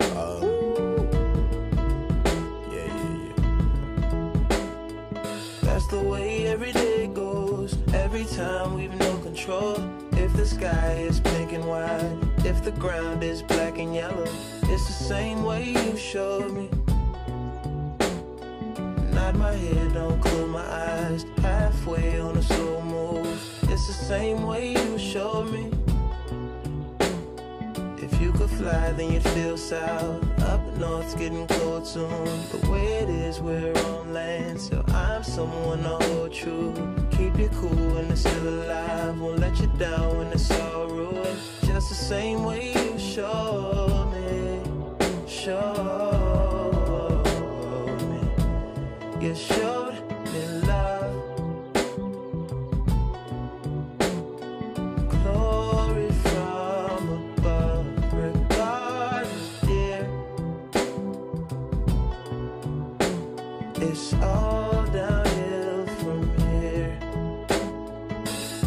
yeah. Uh, yeah, yeah, yeah. That's the way every day goes. Every time we've no control. If the sky is pink and white, if the ground is black and yellow, it's the same way you showed me. Nod my head, don't close my eyes. Halfway on a slow move, it's the same way you showed me. Fly, then you'd feel south. Up north's getting cold soon. The way it is, we're on land. So I'm someone to hold true. Keep you cool when it's still alive. Won't let you down when it's all ruined. Just the same way you showed me. Showed me. You showed It's all downhill from here.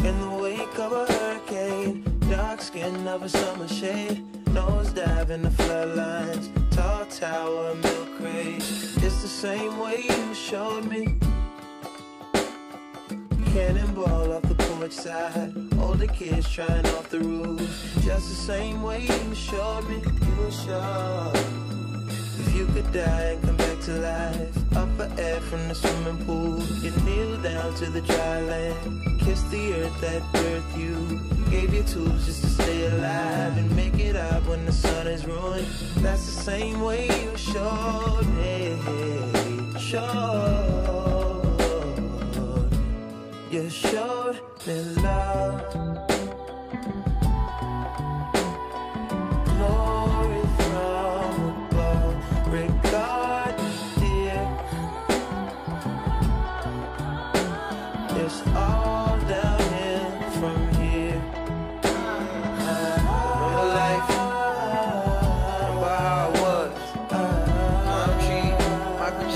In the wake of a hurricane, dark skin of a summer shade, nose dive in the floodlines, tall tower, milk crate. It's the same way you showed me. Cannonball off the porch side, older kids trying off the roof. Just the same way you showed me. You showed. If you could die and come back to life, air from the swimming pool, you kneel down to the dry land, kiss the earth that birthed you, gave you tools just to stay alive and make it out when the sun is ruined. That's the same way you showed me, showed, you showed me